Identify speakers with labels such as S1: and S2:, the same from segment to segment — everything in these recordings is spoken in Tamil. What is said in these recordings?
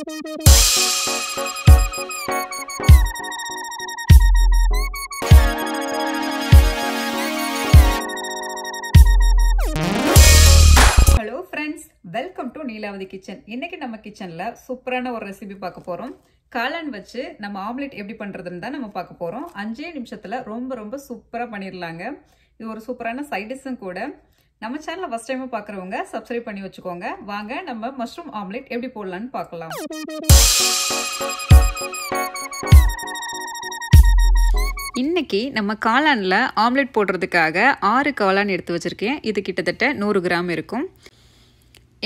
S1: Hello friends welcome to Neelavathi kitchen இன்னைக்கு நம்ம கிச்சன்ல சூப்பரான ஒரு ரெசிபி பார்க்க போறோம். காளான் வச்சு நம்ம ஆம்லெட் எப்படி பண்ணுறதுன்னு தான் நம்ம பார்க்க போகிறோம் அஞ்சே நிமிஷத்தில் ரொம்ப ரொம்ப சூப்பராக பண்ணிடலாங்க இது ஒரு சூப்பரான சைடிஷும் கூட. நம்ம சேனலை ஃபர்ஸ்ட் டைம் பார்க்குறவங்க சப்ஸ்கிரைப் பண்ணி வச்சுக்கோங்க. வாங்க நம்ம மஷ்ரூம் ஆம்லெட் எப்படி போடலான்னு பார்க்கலாம் இன்னைக்கு நம்ம காளானில் ஆம்லெட் போடுறதுக்காக ஆறு காளான் எடுத்து வச்சுருக்கேன். இது கிட்டத்தட்ட நூறு கிராம் இருக்கும்.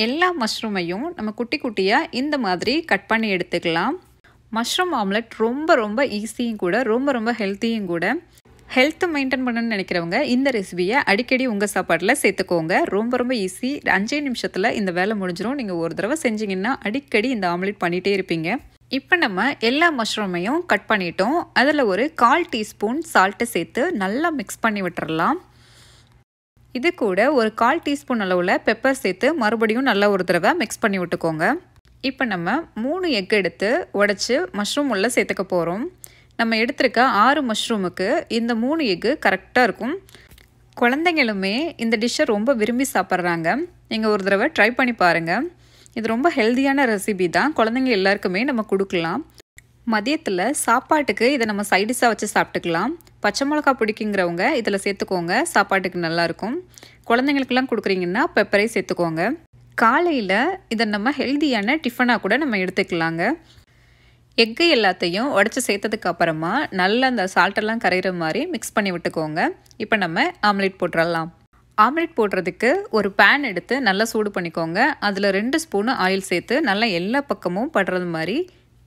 S1: எல்லா மஷ்ரூமையும் நம்ம குட்டி குட்டியாக இந்த மாதிரி கட் பண்ணி எடுத்துக்கலாம். மஷ்ரூம் ஆம்லெட் ரொம்ப ரொம்ப ஈஸியும் கூட ரொம்ப ரொம்ப ஹெல்த்தியும் கூட ஹெல்த் மெயின்டைன் பண்ணணும்னு நினைக்கிறவங்க இந்த ரெசிபியை அடிக்கடி உங்கள் சாப்பாட்டில் சேர்த்துக்கோங்க. ரொம்ப ரொம்ப ஈஸி அஞ்சே நிமிஷத்தில் இந்த வேலை முடிஞ்சிடும் நீங்கள் ஒரு தடவை செஞ்சீங்கன்னா அடிக்கடி இந்த ஆம்லேட் பண்ணிகிட்டே இருப்பீங்க. இப்போ நம்ம எல்லா மஷ்ரூமையும் கட் பண்ணிட்டோம். அதில் ஒரு கால் டீஸ்பூன் சால்ட்டை சேர்த்து நல்லா மிக்ஸ் பண்ணி விட்டுறலாம். இது கூட ஒரு கால் டீஸ்பூன் அளவில் பெப்பர் சேர்த்து மறுபடியும் நல்லா ஒரு தடவை மிக்ஸ் பண்ணி விட்டுக்கோங்க. இப்போ நம்ம மூணு எக் எடுத்து உடச்சி மஷ்ரூம் உள்ளே சேர்த்துக்க போகிறோம் நம்ம எடுத்திருக்க ஆறு மஷ்ரூமுக்கு இந்த மூணு எக்கு கரெக்டாக இருக்கும். குழந்தைங்களுமே இந்த டிஷ்ஷை ரொம்ப விரும்பி சாப்பிட்றாங்க. நீங்கள் ஒரு தடவை ட்ரை பண்ணி பாருங்கள் இது ரொம்ப ஹெல்த்தியான ரெசிபி தான். குழந்தைங்க எல்லாருக்குமே நம்ம கொடுக்கலாம். மதியத்தில் சாப்பாட்டுக்கு இதை நம்ம சைடிஷாக வச்சு சாப்பிட்டுக்கலாம். பச்சை மிளகா பிடிக்குங்கிறவங்க இதில் சேர்த்துக்கோங்க. சாப்பாட்டுக்கு நல்லாயிருக்கும். குழந்தைங்களுக்கெல்லாம் கொடுக்குறீங்கன்னா பெப்பரே சேர்த்துக்கோங்க. காலையில் இதை நம்ம ஹெல்த்தியான டிஃபனாக கூட நம்ம எடுத்துக்கலாங்க. எக்கு எல்லாத்தையும் உடச்சி சேர்த்ததுக்கு அப்புறமா நல்லா அந்த சால்ட்டெல்லாம் கரைகிற மாதிரி மிக்ஸ் பண்ணி விட்டுக்கோங்க. இப்போ நம்ம ஆம்லேட் போட்டுடலாம் ஆம்லேட் போடுறதுக்கு ஒரு பேன் எடுத்து நல்லா சூடு பண்ணிக்கோங்க. அதில் ரெண்டு ஸ்பூனு ஆயில் சேர்த்து நல்லா எல்லா பக்கமும் படுறது மாதிரி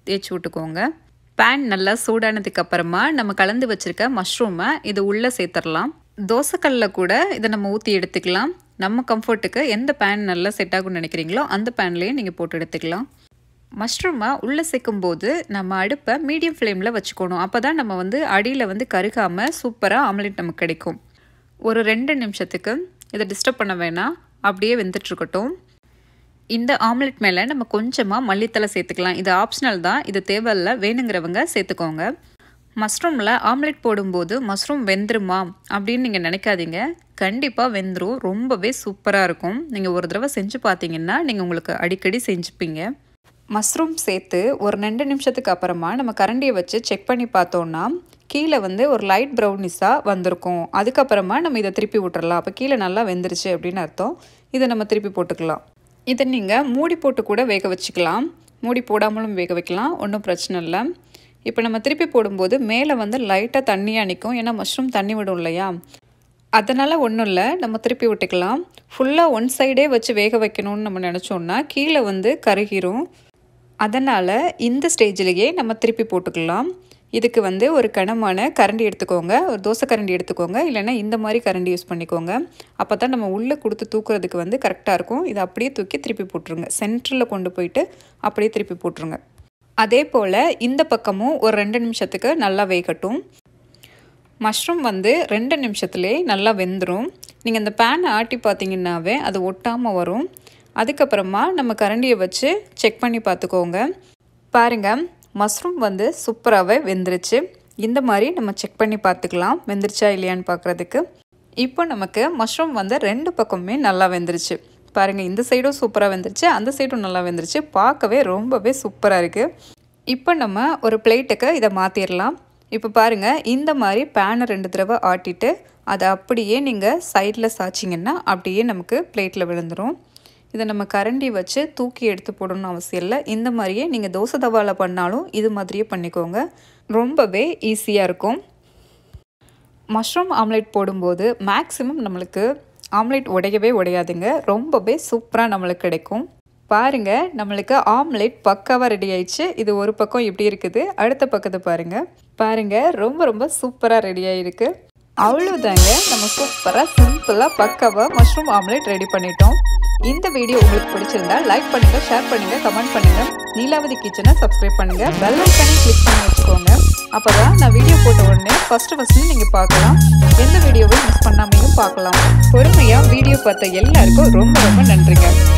S1: தேய்ச்சி விட்டுக்கோங்க. பேன் நல்லா சூடானதுக்கு அப்புறமா நம்ம கலந்து வச்சுருக்க மஷ்ரூமை இது உள்ளே சேர்த்துடலாம் தோசைக்கல்லில் கூட இதை நம்ம ஊற்றி எடுத்துக்கலாம். நம்ம கம்ஃபர்ட்டுக்கு எந்த பேன் நல்லா செட் ஆகும்னு நினைக்கிறீங்களோ அந்த பேன்லேயே நீங்கள் போட்டு எடுத்துக்கலாம். மஷ்ரூமை உள்ளே சேர்க்கும்போது நம்ம அடுப்பை மீடியம் ஃப்ளேமில் வச்சுக்கணும். அப்போ தான் நம்ம வந்து அடியில் வந்து கருகாமல் சூப்பராக ஆம்லேட் நமக்கு கிடைக்கும். ஒரு ரெண்டு நிமிஷத்துக்கு இதை டிஸ்டர்ப் பண்ண வேணாம். அப்படியே வெந்துட்டுருக்கட்டும் இந்த ஆம்லெட் மேலே நம்ம கொஞ்சமாக மல்லித்தலை சேர்த்துக்கலாம். இது ஆப்ஷனல் தான். இது தேவையில்ல. வேணுங்கிறவங்க சேர்த்துக்கோங்க. மஷ்ரூமில் ஆம்லெட் போடும்போது மஷ்ரூம் வெந்துருமா அப்படின்னு நீங்கள் நினைக்காதீங்க. கண்டிப்பாக வெந்துடும் ரொம்பவே சூப்பராக இருக்கும். நீங்கள் ஒரு தடவை செஞ்சு பார்த்தீங்கன்னா நீங்கள் உங்களுக்கு அடிக்கடி செஞ்சுப்பீங்க. மஷ்ரூம் சேர்த்து ஒரு ரெண்டு நிமிஷத்துக்கு அப்புறமா நம்ம கரண்டியை வச்சு செக் பண்ணி பார்த்தோன்னா கீழே வந்து ஒரு லைட் ப்ரௌனிஸாக வந்திருக்கும். அதுக்கப்புறமா நம்ம இதை திருப்பி விட்டுறலாம் அப்போ கீழே நல்லா வெந்துருச்சு அப்படின்னு அர்த்தம். இதை நம்ம திருப்பி போட்டுக்கலாம். இதை நீங்கள் மூடி போட்டு கூட வேக வச்சுக்கலாம். மூடி போடாமலும் வேக வைக்கலாம். ஒன்றும் பிரச்சனை இல்லை. இப்போ நம்ம திருப்பி போடும்போது மேலே வந்து லைட்டாக தண்ணியாக நிற்கும் ஏன்னா மஷ்ரூம் தண்ணி விடும் இல்லையா? அதனால் ஒன்றும் இல்லை. நம்ம திருப்பி விட்டுக்கலாம் ஃபுல்லாக ஒன் சைடே வச்சு வேக வைக்கணும்னு நம்ம நினச்சோன்னா கீழே வந்து கருகிரும். அதனால் இந்த ஸ்டேஜ்லேயே நம்ம திருப்பி போட்டுக்கலாம். இதுக்கு வந்து ஒரு கனமான கரண்டி எடுத்துக்கோங்க. ஒரு தோசை கரண்டி எடுத்துக்கோங்க. இல்லைன்னா இந்த மாதிரி கரண்டி யூஸ் பண்ணிக்கோங்க. அப்போ தான் நம்ம உள்ளே கொடுத்து தூக்குறதுக்கு வந்து கரெக்டாக இருக்கும். இதை அப்படியே தூக்கி திருப்பி போட்டுருங்க. சென்டரில் கொண்டு போயிட்டு அப்படியே திருப்பி போட்டுருங்க. அதே போல் இந்த பக்கமும் ஒரு ரெண்டு நிமிஷத்துக்கு நல்லா வேகட்டும். மஷ்ரூம் வந்து ரெண்டு நிமிஷத்துலேயே நல்லா வெந்துடும் நீங்கள் இந்த பேனை ஆட்டி பார்த்தீங்கன்னாவே அது ஒட்டாமல் வரும். அதுக்கப்புறமா நம்ம கரண்டியை வச்சு செக் பண்ணி பார்த்துக்கோங்க. பாருங்கள் மஷ்ரூம் வந்து சூப்பராகவே வெந்துருச்சு. இந்த மாதிரி நம்ம செக் பண்ணி பார்த்துக்கலாம். வெந்துருச்சா இல்லையான்னு பார்க்குறதுக்கு. இப்போ நமக்கு மஷ்ரூம் வந்து ரெண்டு பக்கமுமே நல்லா வெந்துருச்சு. பாருங்கள் இந்த சைடும் சூப்பராக வெந்துருச்சு அந்த சைடும் நல்லா வெந்துருச்சு. பார்க்கவே ரொம்பவே சூப்பராக இருக்குது இப்போ நம்ம ஒரு பிளேட்டுக்கு இதை மாற்றிடலாம் இப்போ பாருங்கள் இந்த மாதிரி பேனை ரெண்டு தடவை ஆட்டிட்டு அதை அப்படியே நீங்கள் சைடில் சாய்ச்சிங்கன்னா அப்படியே நமக்கு பிளேட்டில் விழுந்துடும் இதை நம்ம கரண்டி வச்சு தூக்கி எடுத்து போடணும்னு அவசியம் இல்லை. இந்த மாதிரியே நீங்கள் தோசை தவாவில் பண்ணாலும் இது மாதிரியே பண்ணிக்கோங்க. ரொம்பவே ஈஸியாக இருக்கும். மஷ்ரூம் ஆம்லேட் போடும்போது மேக்ஸிமம் நம்மளுக்கு ஆம்லேட் உடையவே உடையாதுங்க. ரொம்பவே சூப்பராக நம்மளுக்கு கிடைக்கும். பாருங்கள் நம்மளுக்கு ஆம்லேட் பக்காவாக ரெடி ஆயிடுச்சு. இது ஒரு பக்கம் இப்படி இருக்குது அடுத்த பக்கத்தை பாருங்கள் பாருங்கள் ரொம்ப ரொம்ப சூப்பராக ரெடி ஆகிருக்கு அவ்வளோதாங்க நம்ம சூப்பராக சிம்பிளாக பக்காவாக மஷ்ரூம் ஆம்லேட் ரெடி பண்ணிட்டோம். இந்த வீடியோ உங்களுக்கு பிடிச்சிருந்தா லைக் பண்ணுங்க ஷேர் பண்ணுங்க கமெண்ட் பண்ணுங்க. நீலாவதி கிச்சனை சப்ஸ்கிரைப் பண்ணுங்க. பெல் ஐக்கானே கிளிக் பண்ணி வச்சுக்கோங்க. அப்பதான் நான் வீடியோ போட்ட உடனே ஃபர்ஸ்ட் ஃபர்ஸ்ட் நீங்க பார்க்கலாம். எந்த வீடியோவையும் மிஸ் பண்ணாமையும் பார்க்கலாம். பொறுமையா வீடியோ பார்த்த எல்லாருக்கும் ரொம்ப ரொம்ப நன்றிங்க.